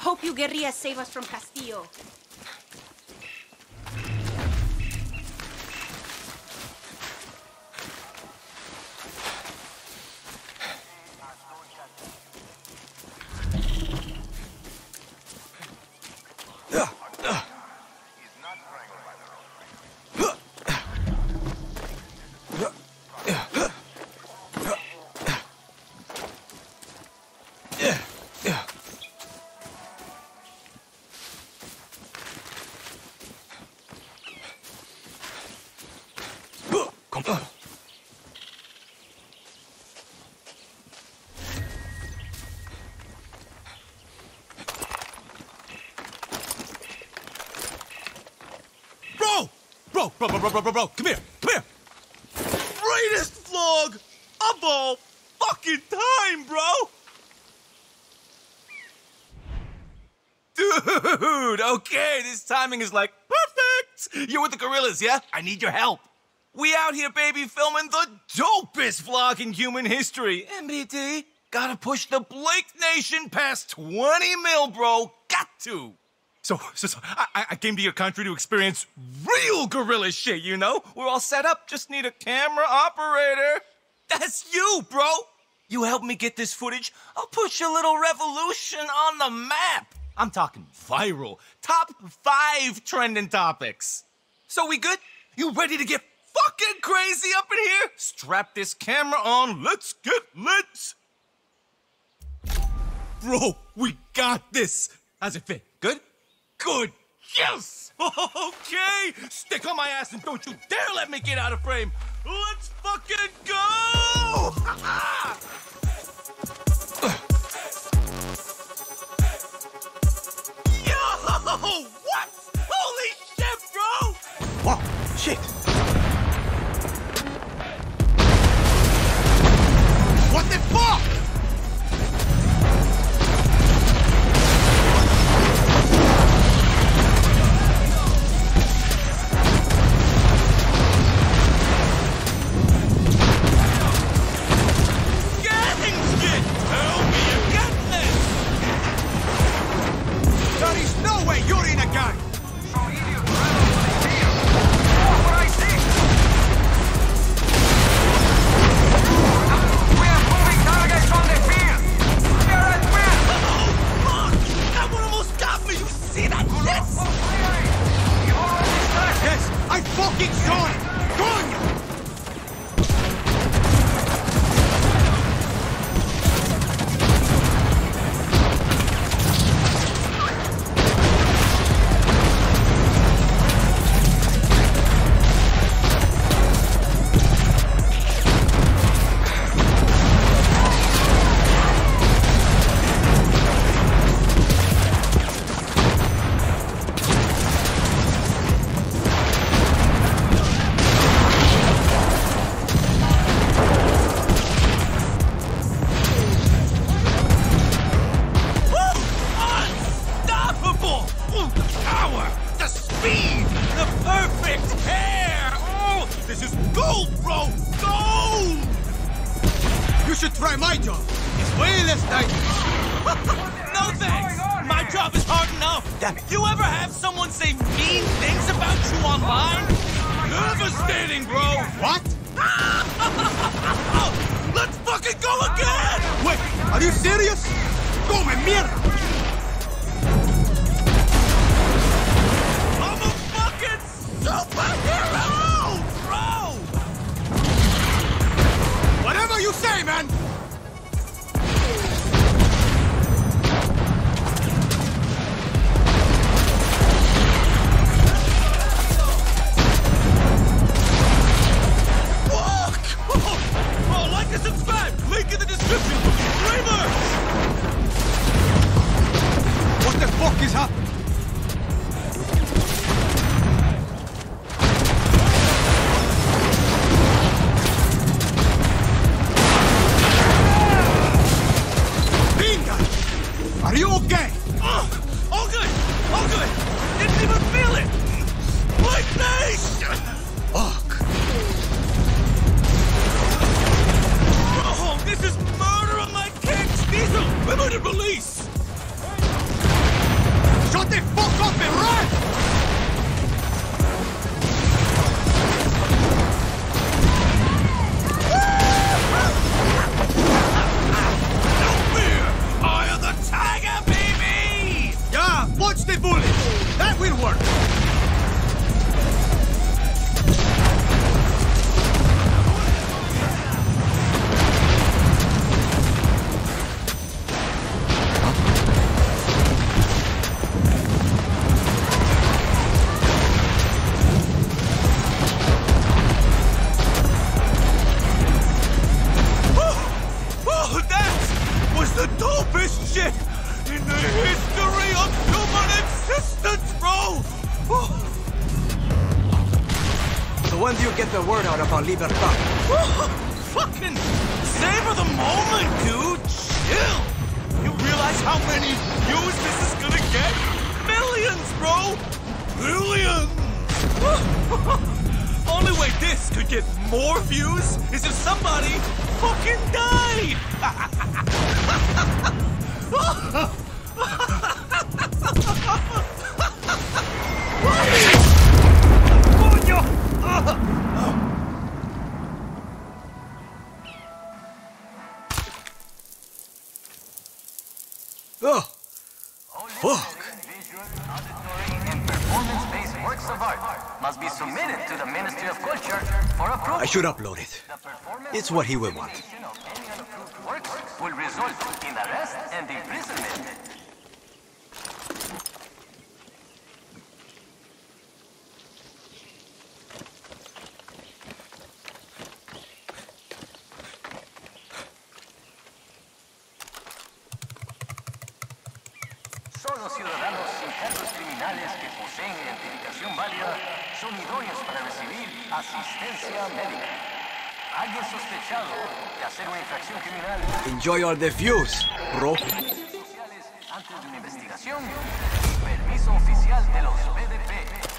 Hope you guerrillas save us from Castillo. Bro! Bro, bro, bro, bro, bro, bro, bro, come here, come here! Greatest vlog of all fucking time, bro! Dude, okay, this timing is like perfect! You're with the guerrillas, yeah? I need your help. We out here, baby, filming the dopest vlog in human history. MBD, gotta push the Blake Nation past 20 mil, bro. Got to. So, so, so I, I came to your country to experience real guerrilla shit, you know? We're all set up, just need a camera operator. That's you, bro. You help me get this footage, I'll push a little revolution on the map. I'm talking viral, top five trending topics. So we good? You ready to get fucking crazy up in here? Strap this camera on, let's get lit. Bro, we got this. How's it fit? Good? Good. Yes! Okay! Stick on my ass and don't you dare let me get out of frame! Let's fucking go! Yo! What? Holy shit, bro! Whoa, shit. Hair! Oh, this is gold, bro! Gold! You should try my job. It's way less dangerous. no thanks! My job is hard enough! Damn it. You ever have someone say mean things about you online? Devastating, bro! What? Let's fucking go again! Wait, are you serious? Come mierda! Get the word out about Libertad? Fucking savor the moment, dude. Chill. You realize how many views this is gonna get? Millions, bro. Millions. Only way this could get more views is if somebody fucking died. Oh, fuck. Oh. Visual, auditory, and performance-based works of art must be submitted to the Ministry of Culture for approval. I should upload it. It's what he will want. any unapproved works will result in arrest and imprisonment. Solo ciudadanos sin cargos criminales que poseen identificación válida son idóneos para recibir asistencia médica. Alguien sospechado de hacer una infracción criminal Enjoy all the views, bro. sociales antes de una investigación permiso oficial de los BDP.